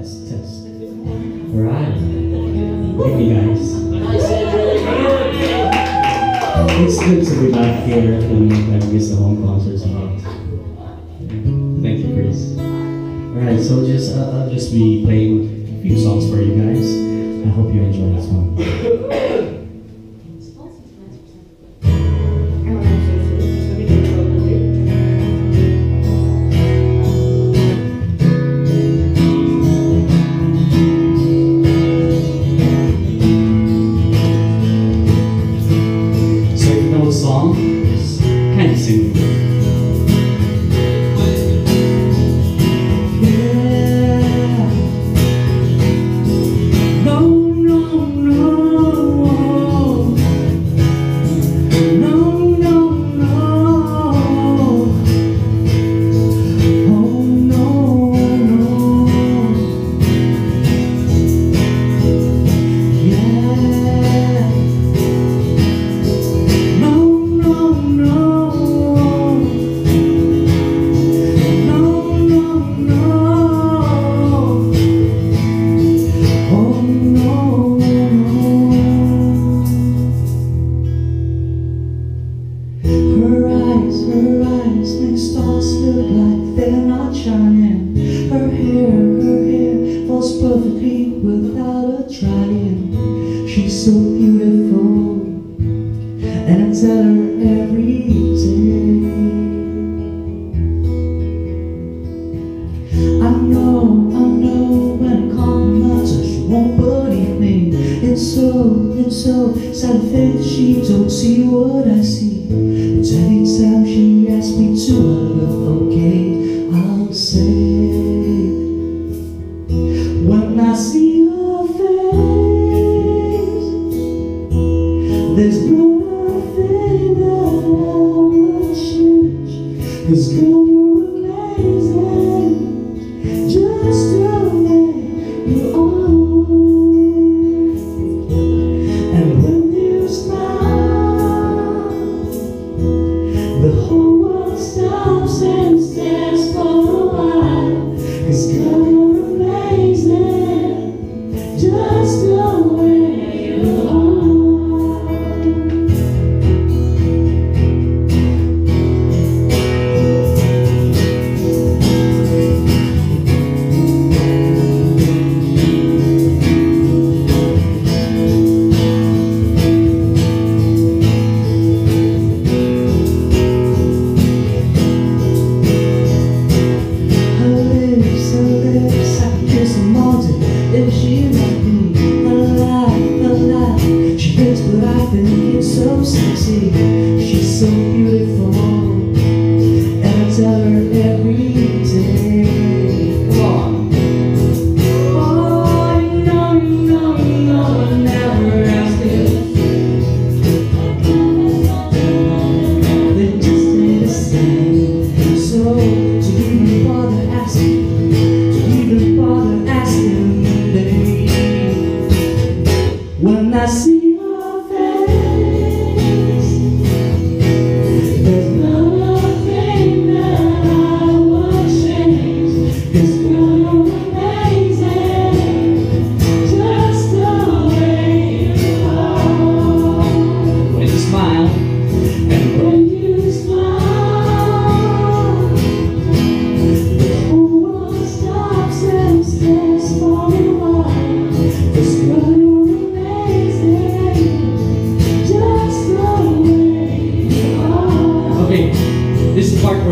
test, test. All right. Thank you guys. It's good to be back here and I miss the home concerts a lot. Thank you, Chris. All right, so just uh, I'll just be playing a few songs for you guys. I hope you enjoy this one. perfectly without a trying. She's so beautiful And I tell her every day I know, I know when I compromise her She won't believe me. It's so, it's so sad that she don't see what I see. But every time she asks me to I go, okay, I'll say. resgate.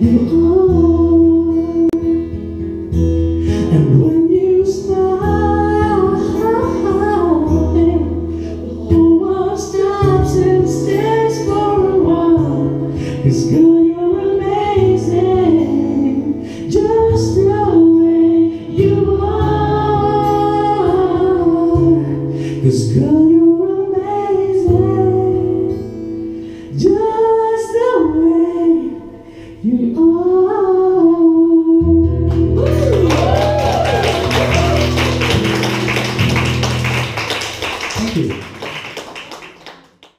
You are.